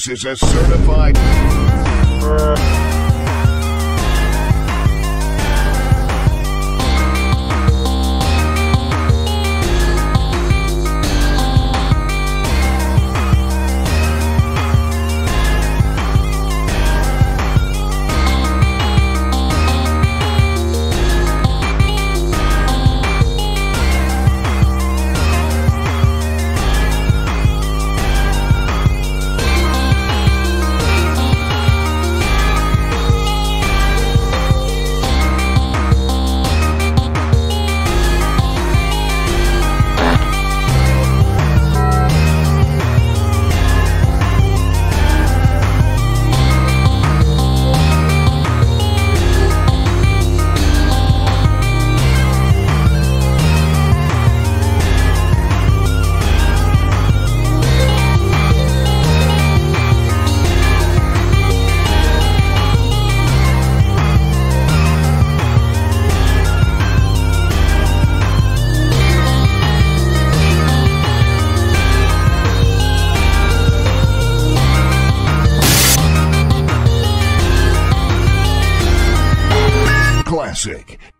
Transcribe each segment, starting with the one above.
This is a certified. Classic.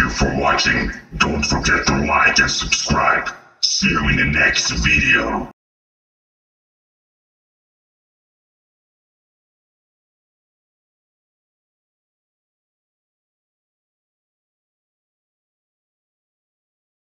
You for watching. Don't forget to like and subscribe. See you in the next video.